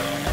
Bye.